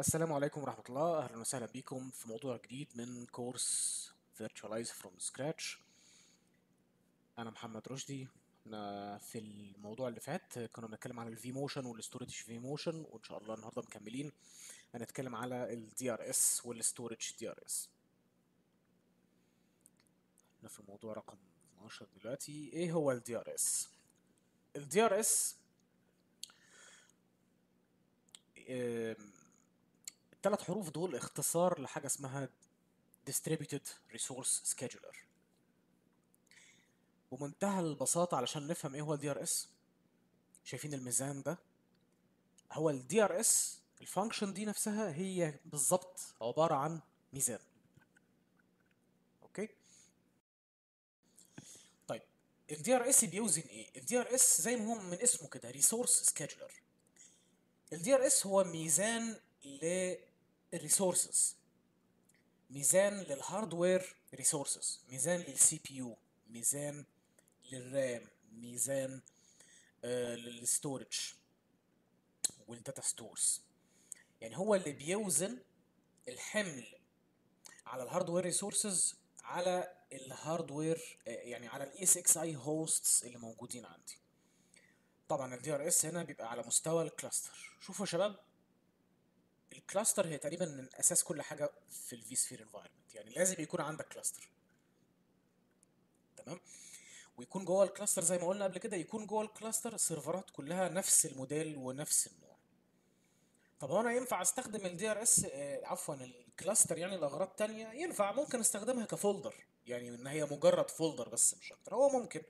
السلام عليكم ورحمة الله. أهلا وسهلا بكم في موضوع جديد من course Virtualize from Scratch. أنا محمد رشدي. أنا في الموضوع اللي فات كنا بنتكلم على ال vMotion وال Storage vMotion وإن شاء الله النهاردة مكملين. هنتكلم على DRS وال Storage DRS إحنا في الموضوع رقم 12 دلوقتي. إيه هو ال DRS ال DR الثلاث حروف دول اختصار لحاجة اسمها Distributed Resource Scheduler. بمنتهى البساطة علشان نفهم إيه هو ال DRS شايفين الميزان ده؟ هو ال DRS ال function دي نفسها هي بالظبط عبارة عن ميزان. okay؟ طيب ال DRS بيوزن إيه؟ ال DRS زي ما هو من اسمه كده Resource Scheduler ال DRS هو ميزان لل resources ميزان لل hardware resources ميزان لل CPU ميزان لل RAM ميزان لل storage وال datastores يعني هو اللي بيوزن الحمل على ال hardware resources على ال hardware آه، يعني على ال ESXi hosts اللي موجودين عندي. طبعا ال DRS هنا بيبقى على مستوى ال cluster شوفوا يا شباب ال cluster هي تقريبا من أساس كل حاجة في ال vSphere environment يعني لازم يكون عندك cluster تمام؟ ويكون جوه ال cluster زي ما قلنا قبل كده يكون جوه ال cluster السيرفرات كلها نفس الموديل ونفس النوع. طب هو أنا ينفع أستخدم ال DRS عفوا ال cluster يعني لاغراض تانية ينفع ممكن أستخدمها ك folder يعني إن هي مجرد folder بس مش أكتر. هو ممكن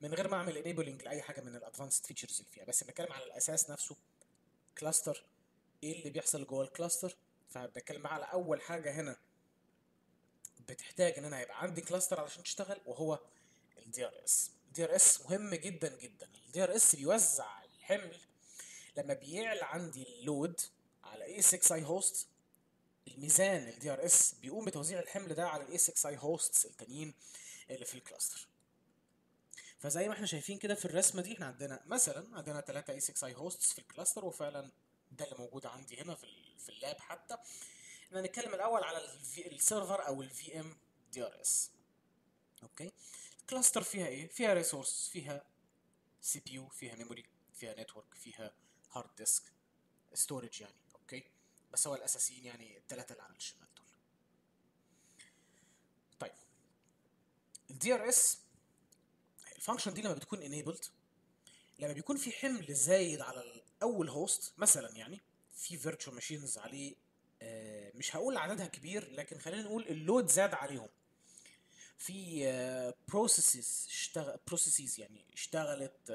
من غير ما أعمل enabling لأي حاجة من ال advanced features اللي فيها. بس بنتكلم على الأساس نفسه cluster إيه اللي بيحصل جوه ال cluster فبنتكلم على أول حاجة هنا. بتحتاج إن أنا يبقى عندي cluster علشان تشتغل وهو ال DRS ال DRS مهم جدا جدا. ال DRS بيوزع الحمل. لما بيعلى عندي ال load على ESXi host الميزان ال DRS بيقوم بتوزيع الحمل ده على ال ESXi hosts التانيين اللي في ال cluster فزي ما إحنا شايفين كده في الرسمة دي إحنا عندنا مثلا عندنا 3 ESXi hosts في ال cluster وفعلا ده اللي موجود عندي هنا في في ال lab حتى. إحنا هنتكلم الأول على ال server أو ال VM DRS okay؟ ال cluster فيها إيه؟ فيها resource فيها CPU فيها memory فيها network فيها hard disk storage يعني. أوكي؟ بس هو الأساسيين يعني الثلاثه اللي على الشمال دول. طيب. ال DRS ال function دي لما بتكون enabled لما بيكون في حمل زايد على أول host مثلا يعني في virtual machines عليه آه، مش هقول عددها كبير لكن خلينا نقول ال load زاد عليهم. في processes اشتغل processes يعني اشتغلت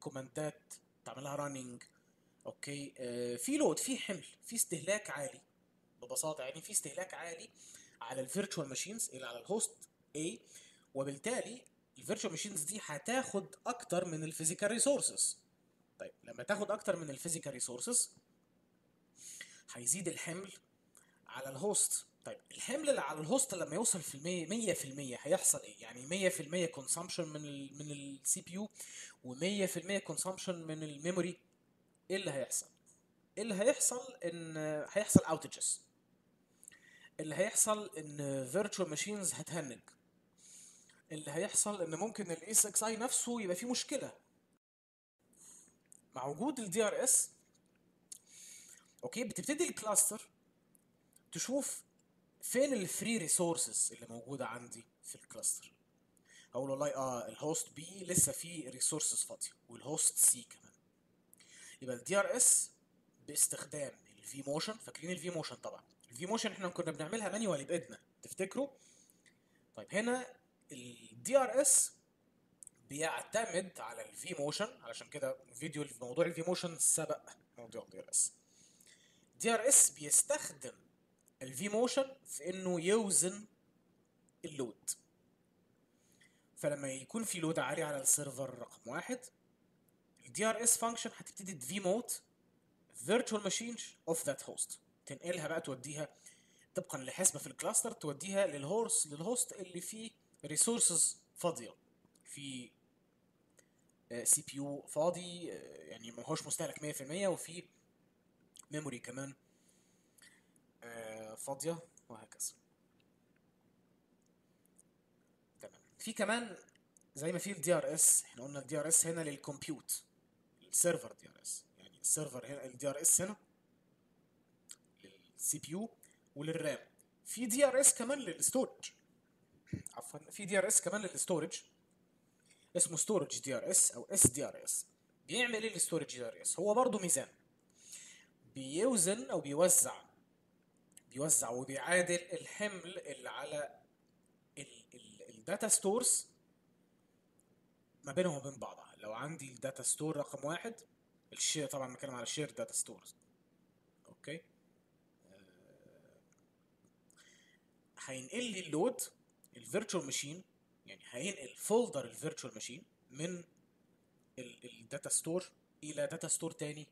كوماندات تعملها running okay؟ آه، في load في حمل في استهلاك عالي. ببساطة يعني في استهلاك عالي على ال virtual machines اللي على ال host A وبالتالي ال virtual machines دي هتاخد أكتر من ال physical resources طيب لما تاخد أكتر من ال physical resources هيزيد الحمل على ال host طيب الحمل اللي على ال host لما يوصل في المية مية في المية هيحصل إيه؟ يعني مية في المية consumption من ال من ال CPU ومية في المية consumption من ال memory. إيه اللي هيحصل؟ إيه اللي هيحصل؟ إن هيحصل outages اللي هيحصل؟ إن virtual machines هتهنج. اللي هيحصل؟ إن ممكن الاي 6 اي نفسه يبقى فيه مشكلة. مع وجود ال DRS okay بتبتدي ال cluster تشوف فين ال free resources اللي موجودة عندي في ال cluster أقول والله آه ال host B لسه فيه resources فاضية وال host C كمان. يبقى ال DRS باستخدام ال vMotion فاكرين ال vMotion طبعا. ال vMotion إحنا كنا بنعملها manually بإيدنا تفتكروا؟ طيب هنا ال DRS بيعتمد على ال vMotion علشان كده فيديو موضوع ال vMotion سبق موضوع ال DRS، DRS بيستخدم ال vMotion في إنه يوزن ال load. فلما يكون في load عالي على ال server رقم واحد ال DRS function هتبتدي ت vMotion virtual machine of that host تنقلها بقى توديها طبقا لحسبة في ال cluster توديها لل host لل host اللي فيه resources فاضية. في CPU فاضي آه، يعني ما هوش مستهلك 100% وفي memory كمان تبقى فاضية وهكذا. تمام. في كمان زي ما في ال DRS إحنا قلنا ال DRS هنا لل compute ال server DRS يعني ال server هنا ال DRS هنا لل CPU ولل RAM. في DRS كمان لل storage. عفوا في DRS كمان لل storage. اسمه ستورج دي ار اس أو اس دي ار اس بيعمل إيه الستورج دي ار اس هو برضه ميزان. بيوزن أو بيوزع. بيوزع وبيعادل الحمل اللي على ال datastores ما بينهم وبين بعضها. لو عندي ال datastore رقم واحد ال shared طبعا بنتكلم على ال shared datastores okay؟ هينقل لي ال load ال virtual machine يعني هينقل folder ال virtual machine من ال datastore إلى datastore تاني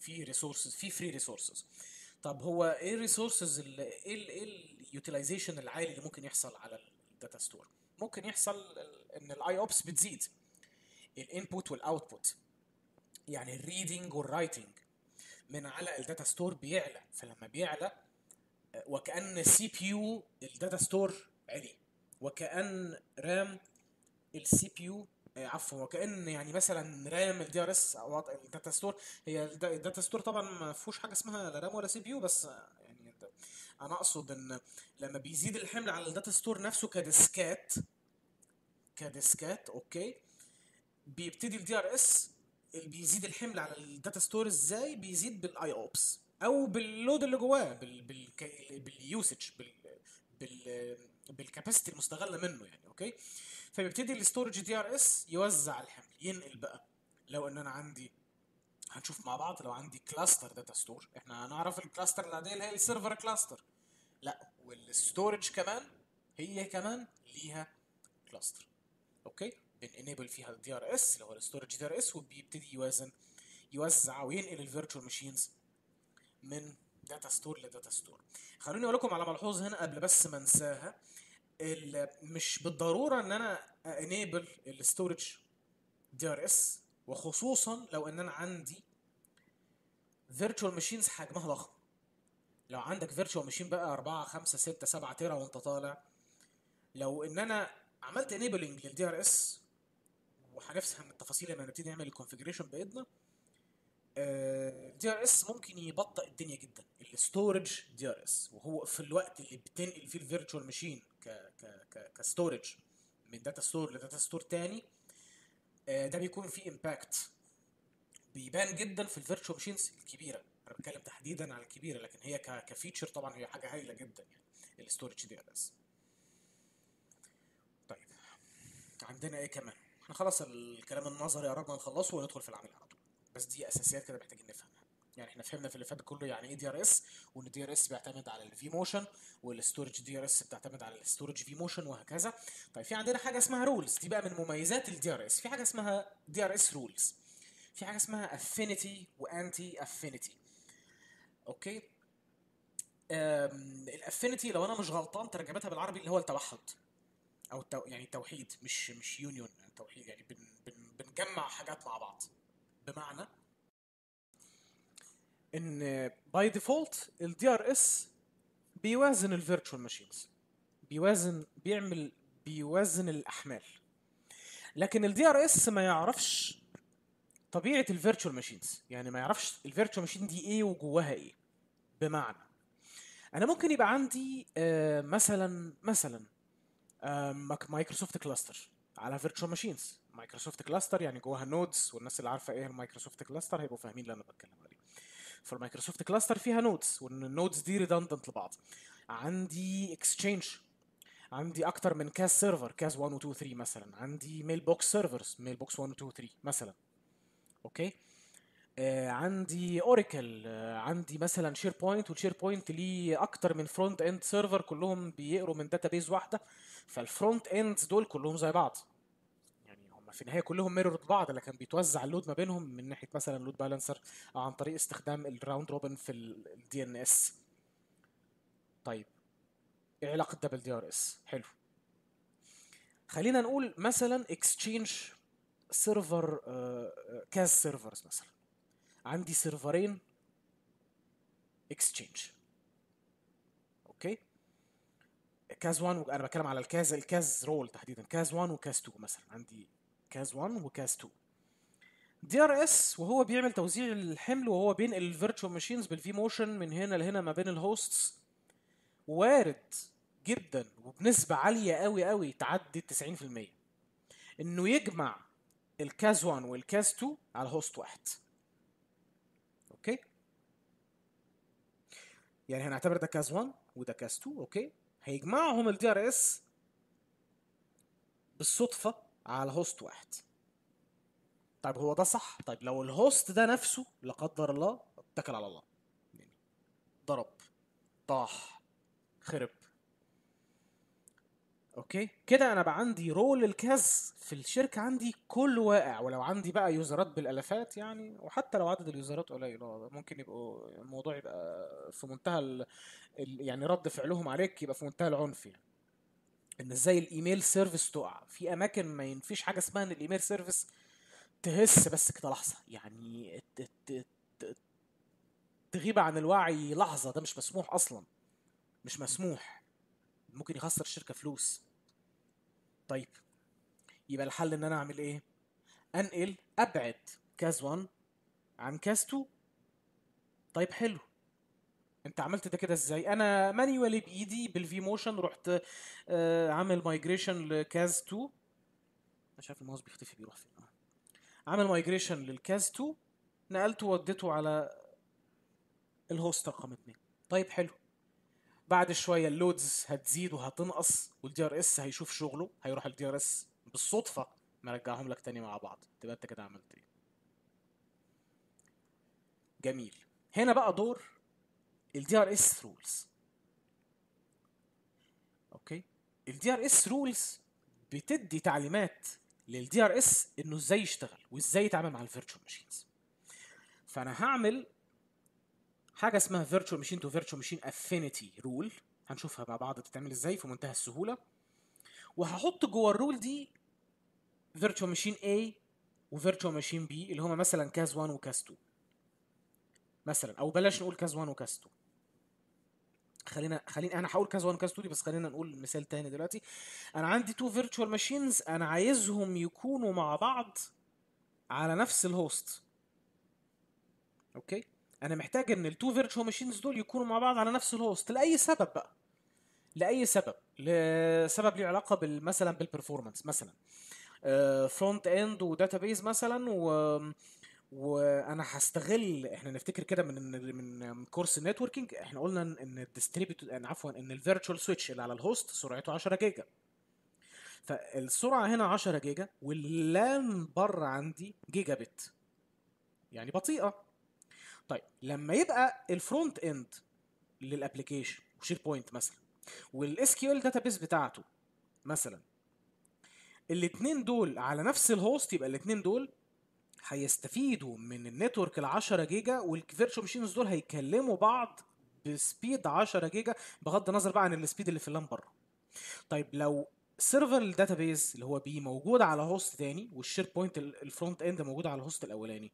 فيه resources فيه free resources طب هو إيه ال resources إيه ال utilization العالي اللي ممكن يحصل على ال datastore ممكن يحصل إن ال IOPS بتزيد. ال input وال output يعني ال reading وال writing من على ال datastore بيعلى. فلما بيعلى وكأن ال CPU ال datastore عالي. وكأن RAM ال CPU عفوا وكأن يعني مثلا RAM ال DRS أو ال datastore هي ال datastore طبعا ما فيهوش حاجة اسمها لا RAM ولا CPU بس يعني أنا أقصد إن لما بيزيد الحمل على ال datastore نفسه كديسكات كديسكات okay بيبتدي ال DRS بيزيد الحمل على ال datastore إزاي؟ بيزيد بال IOPS أو بال load اللي جواه بال بال بال usage بال بال بال capacity المستغلة منه يعني okay؟ فبيبتدي ال storage DRS يوزع الحمل ينقل بقى. لو إن أنا عندي هنشوف مع بعض لو عندي cluster datastore إحنا هنعرف ال cluster العاديه اللي هي ال server cluster لا وال storage كمان هي كمان ليها cluster okay؟ بن enable فيها ال DRS اللي هو ال storage DRS وبيبتدي يوازن يوزع وينقل ال virtual machines من datastore ل datastore خلوني أقول لكم على ملحوظه هنا قبل بس ما انساها. مش بالضرورة إن أنا enable ال storage DRS وخصوصا لو إن أنا عندي virtual machines حجمها ضخم. لو عندك virtual machine بقى 4 5 6 7 tera وأنت طالع لو إن أنا عملت enabling لل DRS وهنفهم التفاصيل لما نبتدي نعمل ال configuration بإيدنا ال DRS ممكن يبطئ الدنيا جدا. ال storage DRS وهو في الوقت اللي بتنقل فيه ال virtual machine ك ك ك ك storage من data store ل data store تاني ده بيكون فيه impact بيبان جدا في ال virtual machines الكبيرة. أنا بتكلم تحديدا على الكبيرة لكن هي ك feature طبعا هي حاجة هايلة جدا يعني ال storage DRS طيب عندنا إيه كمان؟ إحنا خلاص الكلام النظري قربنا نخلصه وندخل في العمل على طول. بس دي أساسيات كده محتاجين نفهمها يعني إحنا فهمنا في اللي فات كله يعني إيه DRS وإن ال DRS بيعتمد على ال vMotion وال storage DRS بتعتمد على ال storage vMotion وهكذا. طيب في عندنا حاجة اسمها rules دي بقى من مميزات ال DRS في حاجة اسمها DRS rules في حاجة اسمها affinity و anti-affinity okay؟ ال affinity لو أنا مش غلطان ترجمتها بالعربي اللي هو التوحد أو التو... يعني التوحيد مش مش union توحيد يعني بن... بن... بنجمع حاجات مع بعض. بمعنى إن by default ال DRS بيوازن ال virtual machines بيوازن بيعمل بيوازن الأحمال. لكن ال DRS ما يعرفش طبيعة ال virtual machines يعني ما يعرفش ال virtual machine دي إيه وجواها إيه. بمعنى أنا ممكن يبقى عندي آه مثلا مثلا آه Microsoft cluster على virtual machines Microsoft cluster يعني جواها nodes والناس اللي عارفة إيه ال Microsoft cluster هيبقوا فاهمين اللي أنا بتكلم عليه. فال Microsoft cluster فيها nodes وإن ال nodes دي redundant لبعض. عندي Exchange عندي أكتر من CAS server CAS 1 و 2 و 3 مثلا. عندي mailbox servers mailbox 1 و 2 و 3 مثلا. okay؟ آه عندي Oracle آه عندي مثلا SharePoint وال SharePoint ليه أكتر من front end server كلهم بيقروا من database واحدة. فال front ends دول كلهم زي بعض. في النهاية كلهم mirror بعض لكن بيتوزع ال load ما بينهم من ناحية مثلا ال load balancer أو عن طريق استخدام ال round robin في ال DNS طيب إيه علاقة ده بال DRS حلو. خلينا نقول مثلا Exchange server CAS servers مثلا. عندي سيرفرين Exchange okay؟ CAS 1 و... أنا بتكلم على ال CAS ال CAS role تحديدا CAS 1 و CAS 2 مثلا. عندي CAS 1 و CAS 2 DRS وهو بيعمل توزيع الحمل وهو بينقل ال virtual machines بال vMotion من هنا لهنا ما بين ال hosts وارد جدا وبنسبة عالية قوي قوي تعدي ال 90% إنه يجمع ال CAS 1 وال CAS 2 على host واحد. okay؟ يعني هنعتبر ده CAS 1 وده CAS 2 okay؟ هيجمعهم ال DRS بالصدفة على host واحد. طيب هو ده صح؟ طيب لو ال host ده نفسه لا قدر الله اتكل على الله. ضرب طاح خرب. okay؟ كده أنا بقى عندي role ال CAS في الشركة عندي كله واقع. ولو عندي بقى يوزرات بالآلافات يعني وحتى لو عدد اليوزرات قليل آه، ممكن يبقوا الموضوع يبقى في منتهى. ال- يعني رد فعلهم عليك يبقى في منتهى العنف يعني. إن إزاي ال email service تقع. في أماكن ما ينفعش حاجة اسمها إن ال email service تهس بس كده لحظة. يعني تغيب عن الوعي لحظة. ده مش مسموح أصلا. مش مسموح. ممكن يخسر الشركة فلوس. طيب. يبقى الحل إن أنا أعمل إيه؟ أنقل أبعد. CAS 1 عن CAS 2 طيب حلو. انت عملت ده كده إزاي؟ أنا manually بإيدي بال vMotion رحت آه، عامل migration ل CAS 2 مش عارف الماوس بيختفي بيروح فين؟ آه. عامل migration لل CAS 2 نقلته وديته على ال host رقم 2 طيب حلو. بعد شوية ال loads هتزيد وهتنقص وال DRS هيشوف شغله هيروح ال DRS بالصدفة مرجعهم لك تاني مع بعض. تبقى انت كده عملت إيه؟ جميل. هنا بقى دور ال DRS rules okay ال DRS rules بتدي تعليمات لل DRS إنه إزاي يشتغل وإزاي يتعامل مع ال virtual machines فأنا هعمل حاجة اسمها virtual machine to virtual machine affinity rule هنشوفها مع بعض بتتعمل إزاي في منتهى السهولة. وهحط جوه ال rule دي virtual machine A و virtual machine B اللي هما مثلا CAS 1 و CAS 2 مثلا أو بلاش نقول CAS 1 و CAS 2 خلينا خلينا أنا هقول CAS 1 و CAS 2 دي بس خلينا نقول مثال تاني دلوقتي. أنا عندي two virtual machines أنا عايزهم يكونوا مع بعض على نفس ال host okay؟ أنا محتاج ان ال two virtual machines دول يكونوا مع بعض على نفس ال host لأي سبب بقى؟ لأي سبب؟ لسبب ليه علاقة بال مثلا بال performance مثلا. front end و database مثلا و وأنا هستغل إحنا نفتكر كده من من course ال networking إحنا قلنا ان- إن عفوا إن ال virtual switch اللي على ال host سرعته 10 جيجا. فالسرعة هنا 10 جيجا وال LAN بره عندي جيجا بت يعني بطيئة. طيب لما يبقى ال front end لل application و SharePoint مثلا وال SQL database بتاعته مثلا الاثنين دول على نفس ال host يبقى الاثنين دول هيستفيدوا من ال network ال 10 جيجا وال virtual machines دول هيكلموا بعض ب speed 10 جيجا بغض النظر بقى عن ال speed اللي في ال LAN بره. طيب لو server ال database اللي هو بي موجود على host تاني وال SharePoint ال front end موجود على ال host الأولاني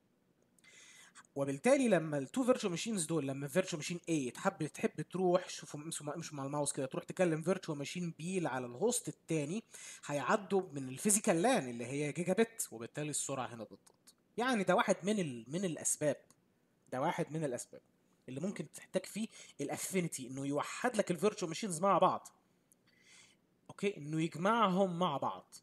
وبالتالي لما ال two virtual machines دول لما virtual machine A تحب تحب تروح شوفوا امشوا مع الماوس كده تروح تكلم virtual machine B اللي على ال host التاني هيعدوا من ال physical LAN اللي هي جيجا بت وبالتالي السرعة هنا بتضغط يعني ده واحد من ال... من الأسباب ده واحد من الأسباب اللي ممكن تحتاج فيه ال affinity إنه يوحد لك ال virtual machines مع بعض. okay؟ إنه يجمعهم مع بعض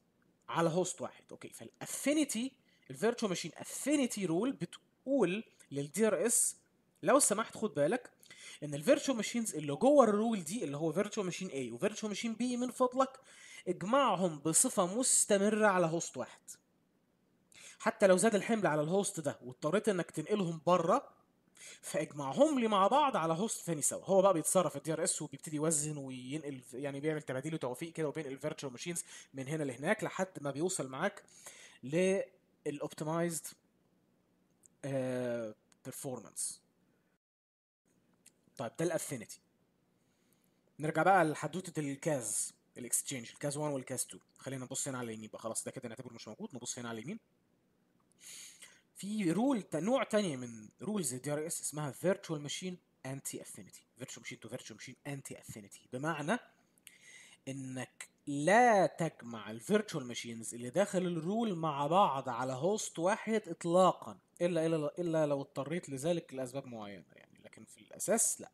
على host واحد. okay؟ فال affinity ال virtual machine affinity rule بتقول لل DRS لو سمحت خد بالك إن ال virtual machines اللي جوه ال rule دي اللي هو virtual machine A و virtual machine B من فضلك اجمعهم بصفة مستمرة على host واحد. حتى لو زاد الحمل على ال host ده واضطريت إنك تنقلهم بره فاجمعهم لي مع بعض على host ثاني سوا. هو بقى بيتصرف ال DRS وبيبتدي يوزن وينقل يعني بيعمل تباديل وتوفيق كده وبين ال virtual machines من هنا لهناك لحد ما بيوصل معاك لل optimized performance طيب ده ال affinity نرجع بقى لحدوتة الكاز الاكسشينج الكاز 1 والكاز 2 خلينا نبص هنا على اليمين بقى. خلاص ده كده نعتبره مش موجود نبص هنا على اليمين. في rule نوع تاني من rules ال DRS اسمها virtual machine anti-affinity virtual machine to virtual machine anti-affinity بمعنى إنك لا تجمع ال virtual machines اللي داخل ال rule مع بعض على host واحد اطلاقا الا الا إلا لو اضطريت لذلك لأسباب معينة يعني. لكن في الأساس لا.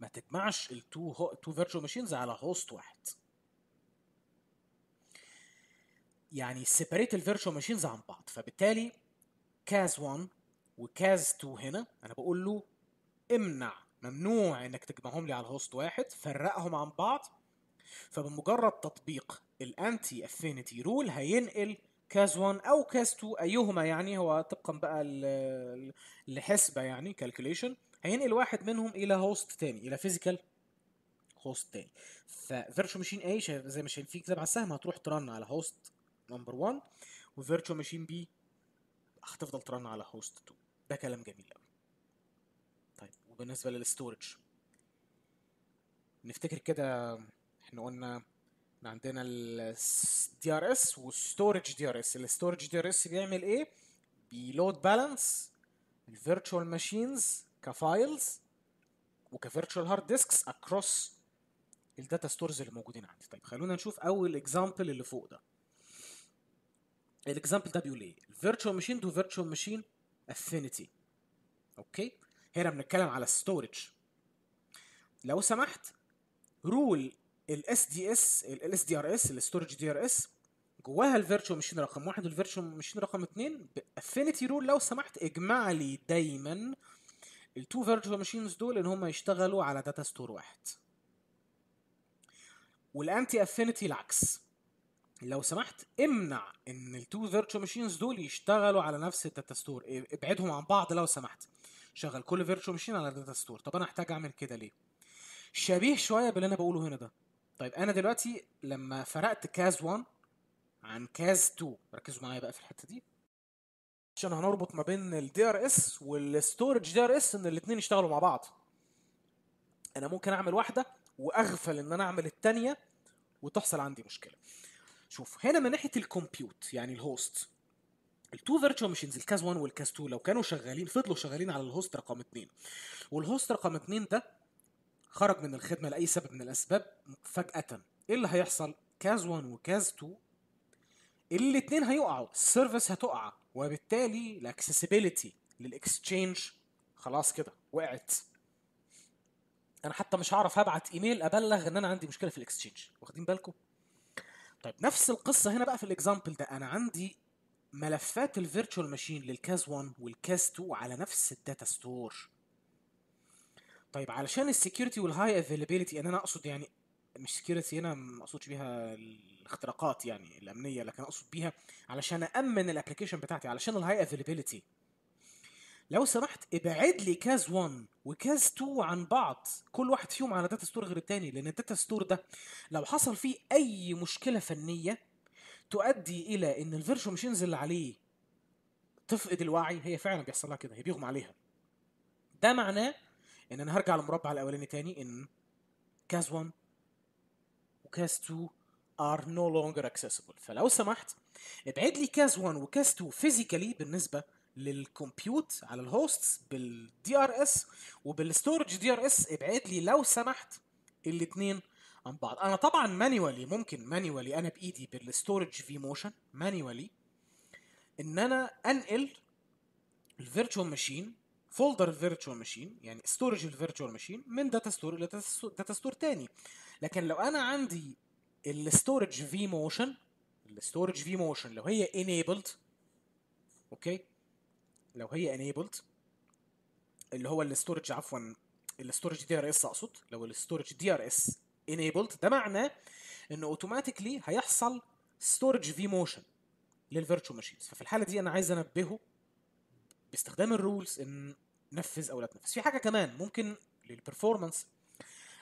ما تجمعش ال two هو two virtual machines على host واحد. يعني separate ال virtual machines عن بعض. فبالتالي CAS 1 و CAS 2 هنا أنا بقول له امنع ممنوع إنك تجمعهم لي على host واحد فرقهم عن بعض. فبمجرد تطبيق ال anti-affinity rule هينقل CAS 1 أو CAS 2 أيهما يعني هو طبقا بقى ل- لحسبه يعني calculation هينقل واحد منهم إلى host تاني إلى physical host تاني. ف virtual machine A زي ما شايفين في كتاب على السهم هتروح ت run على host number 1 و virtual machine B هتفضل ت run على host 2 ده كلام جميل قوي طيب وبالنسبة لل storage نفتكر كده إحنا قلنا ان عندنا ال DRS وال storage DRS ال storage DRS بيعمل إيه؟ بي load balance ال virtual machines ك files وك virtual hard disks across ال datastores اللي موجودين عندي. طيب خلونا نشوف أول example اللي فوق ده. ال example ده بيقول إيه ال virtual machine to virtual machine affinity okay هنا بنتكلم على storage لو سمحت rule ال SDS ال SDRS ال storage DRS جواها ال virtual machine رقم واحد وال virtual machine رقم اتنين ب affinity rule لو سمحت اجمع لي دايما ال two virtual machines دول إن هم يشتغلوا على datastore واحد. وال anti-affinity العكس. لو سمحت امنع إن ال two virtual machines دول يشتغلوا على نفس ال datastore ابعدهم عن بعض لو سمحت. شغل كل virtual machine على datastore طب أنا احتاج أعمل كده ليه؟ شبيه شوية باللي أنا بقوله هنا ده. طيب أنا دلوقتي لما فرقت CAS 1 عن CAS 2 ركزوا معايا بقى في الحتة دي. عشان هنربط ما بين ال DRS وال storage DRS إن الاثنين يشتغلوا مع بعض. أنا ممكن أعمل واحدة وأغفل إن أنا أعمل الثانية وتحصل عندي مشكلة. شوف هنا من ناحية ال compute يعني ال host ال two virtual machines ال CAS 1 وال CAS 2 لو كانوا شغالين فضلوا شغالين على ال host رقم 2 وال host رقم 2 ده خرج من الخدمة لأي سبب من الأسباب فجأة. إيه اللي هيحصل؟ CAS 1 و CAS 2 الاثنين هيقعوا ال service هتقع وبالتالي ال accessibility لل Exchange خلاص كده وقعت. أنا حتى مش هعرف أبعت إيميل أبلغ إن أنا عندي مشكلة في ال Exchange. واخدين بالكم؟ طيب نفس القصة هنا بقى في ال example ده. أنا عندي ملفات ال virtual machine لل CAS 1 وال CAS 2 على نفس ال datastore طيب علشان ال security وال high availability أنا أقصد يعني مش security هنا ما أقصدش بيها الاختراقات يعني الأمنية لكن أقصد بيها علشان امن ال application بتاعتي علشان ال high availability لو سمحت ابعد لي CAS 1 و CAS 2 عن بعض. كل واحد فيهم على datastore غير التاني لأن ال datastore ده لو حصل فيه أي مشكلة فنية تؤدي إلى إن ال virtual machines اللي عليه تفقد الوعي. هي فعلا بيحصل لها كده هي بيغمى عليها. ده معناه إن أنا هرجع للمربع الأولاني تاني إن CAS 1 و CAS 2 are no longer accessible. فلو سمحت ابعد لي CAS 1 و CAS 2 physically بالنسبة لل compute على ال hosts بال DRS وبال storage DRS ابعد لي لو سمحت الاثنين عن بعض. أنا طبعا manually ممكن manually أنا بإيدي بال storage vMotion manually إن أنا أنقل ال virtual machine folder ال virtual machine يعني storage ال virtual machine من datastore إلى datastore تاني. لكن لو أنا عندي ال storage vMotion ال storage vMotion لو هي enabled okay؟ لو هي enabled اللي هو ال storage عفوا ال storage DRS أقصد لو ال storage DRS enabled ده معناه إنه automatically هيحصل storage vMotion لل virtual machines ففي الحالة دي أنا عايز أنبهه باستخدام ال rules إن نفذ أو لا تنفذ. في حاجة كمان ممكن لل performance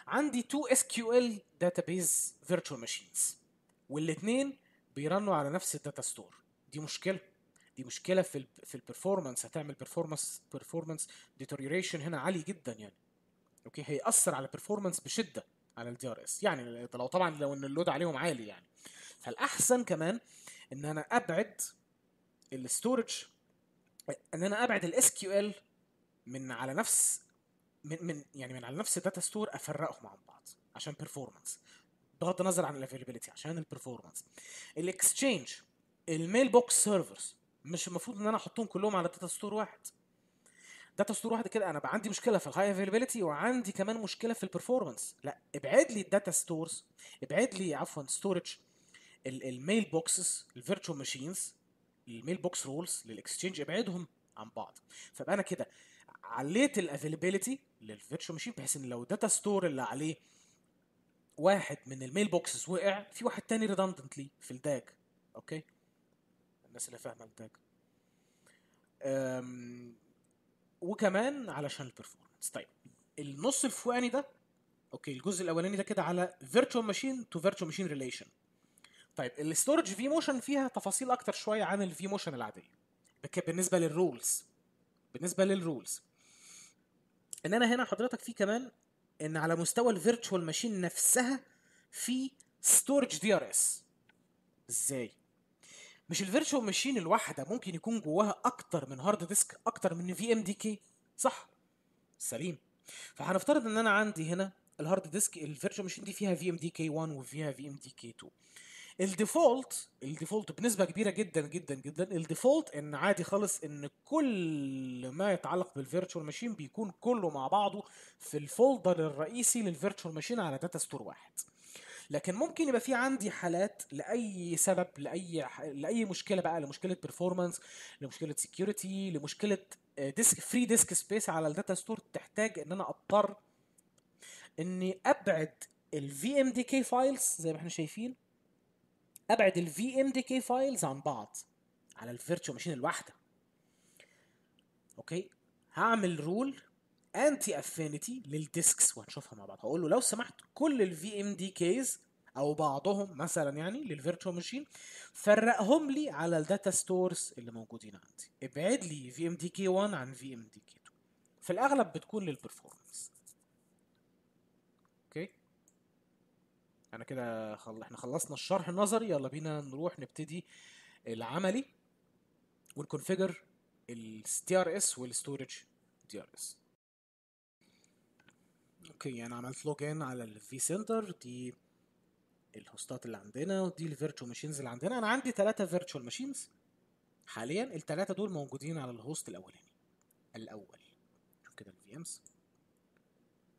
عندي 2 SQL database virtual machines والاثنين بي run وا على نفس ال datastore دي مشكلة. دي مشكلة في ال في ال performance هتعمل performance performance deterioration هنا عالي جدا يعني. okay؟ هيأثر على ال performance بشدة على ال DRS يعني لو طبعا لو إن ال load عليهم عالي يعني. فالأحسن كمان إن أنا أبعد ال storage إن أنا أبعد ال SQL من على نفس من من يعني من على نفس ال datastore أفرقهم عن بعض عشان performance بغض النظر عن ال availability عشان ال performance ال Exchange ال mailbox servers مش المفروض إن أنا أحطهم كلهم على datastore واحد. datastore واحد كده أنا بقى عندي مشكلة في ال high availability وعندي كمان مشكلة في ال performance لا ابعد لي ال datastores ابعد لي عفوا storage ال mailboxes ال virtual machines ال mailbox roles لل Exchange ابعدهم عن بعض. فبقى أنا كده عليت ال availability لل virtual machine بحيث إن لو ال datastore اللي عليه واحد من ال mailboxes وقع في واحد تاني redundantly في ال DAG okay؟ الناس اللي فاهمة أم، وكمان علشان ال performance طيب النص الفوقاني ده okay الجزء الأولاني ده كده على virtual machine to virtual machine relation طيب ال storage vMotion فيها تفاصيل أكتر شوية عن ال vMotion العادية. بالنسبة لل rules بالنسبة لل rules إن أنا هنا حضرتك في كمان إن على مستوى ال virtual machine نفسها في storage DRS إزاي؟ مش ال virtual machine الواحدة ممكن يكون جواها أكتر من hard disk أكتر من VMDK صح؟ سليم. فهنفترض إن أنا عندي هنا ال hard disk ال virtual machine دي فيها VMDK 1 وفيها VMDK 2 ال default ال default بنسبة كبيرة جدا جدا جدا. ال default إن عادي خالص إن كل ما يتعلق بال virtual machine بيكون كله مع بعضه في ال folder الرئيسي لل virtual machine على datastore واحد. لكن ممكن يبقى في عندي حالات لأي سبب لأي لأي مشكلة بقى لمشكلة performance لمشكلة security لمشكلة disk free disk space على ال datastore تحتاج إن أنا أضطر إني أبعد ال VMDK files زي ما إحنا شايفين أبعد ال VMDK files عن بعض على ال virtual machine الواحدة. okay؟ هعمل rule anti-affinity لل disks وهنشوفها مع بعض. هقول له لو سمحت كل ال VMDKs أو بعضهم مثلا يعني لل virtual machine فرقهم لي على ال datastores اللي موجودين عندي. ابعد لي VMDK 1 عن VMDK 2 في الأغلب بتكون لل performance okay؟ أنا كده خل... إحنا خلصنا الشرح النظري. يلا بينا نروح نبتدي العملي ون configure ال DRS وال storage DRS okay أنا عملت login على ال vCenter دي ال host ات اللي عندنا ودي ال virtual machines اللي عندنا. أنا عندي ثلاثة virtual machines حاليا الثلاثة دول موجودين على ال host الأولاني. الأول. شوف كده ال VMs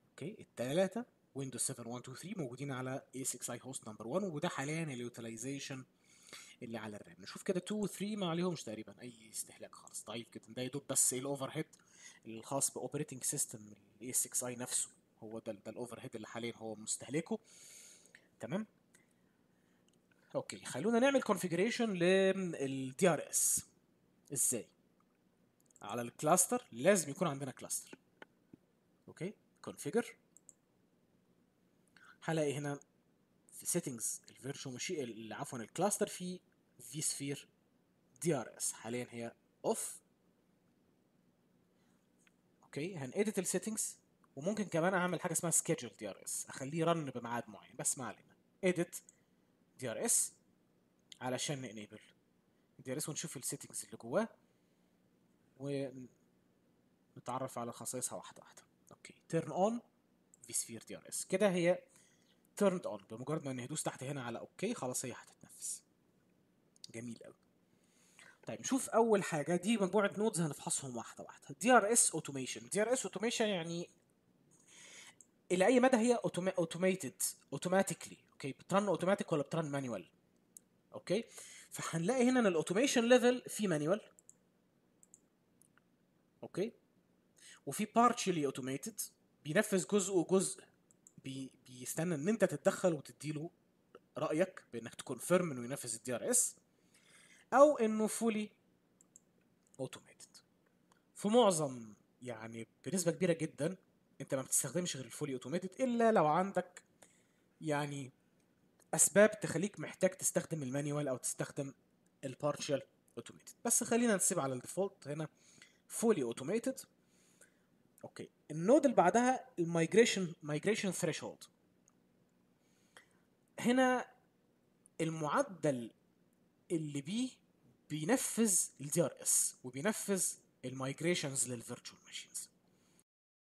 okay الثلاثة Windows 7 1 2 3 موجودين على ESXi host number 1 وده حاليا ال utilization اللي على ال RAM. نشوف كده 2 و 3 ما عليهمش تقريبا أي استهلاك خالص. ضعيف جدا ده يدوب بس ال overhead الخاص بال operating system ال ESXi نفسه. هو ده ده ال overhead اللي حاليا هو مستهلكه. تمام؟ okay خلونا نعمل configuration لل DRS إزاي؟ على ال cluster لازم يكون عندنا cluster okay؟ configure هلاقي هنا في settings ال virtual machine عفوا ال cluster في vSphere DRS حاليا هي off okay؟ هن edit ال settings وممكن كمان أعمل حاجة اسمها schedule DRS أخليه run بميعاد معين. بس ما علينا. edit DRS علشان ن enable DRS ونشوف ال settings اللي جواه. ونتعرف على خصائصها واحدة واحدة. okay. turn on vSphere DRS كده هي turned on بمجرد ما ندوس تحت هنا على OK خلاص هي هتتنفس. جميل قوي طيب نشوف أول حاجة. دي مجموعة nodes هنفحصهم واحدة واحدة. دي ار اس اوتوميشن دي ار اس اوتوميشن يعني إلى أي مدى هي automated automatically okay بت run automatic ولا بت run manual okay فهنلاقي هنا إن ال automation level في manual okay وفي partially automated بينفذ جزء وجزء بي بيستنى إن أنت تتدخل وتديله رأيك بإنك ت confirm إنه ينفذ ال DRS أو إنه fully automated في معظم يعني بنسبة كبيرة جدا انت ما بتستخدمش غير ال fully automated الا لو عندك يعني اسباب تخليك محتاج تستخدم ال manual أو تستخدم ال partial automated بس خلينا نسيب على ال default هنا. fully automated okay. ال node اللي بعدها ال migration migration threshold. هنا المعدل اللي بيه بينفذ ال DRS وبينفذ ال migrations لل virtual machines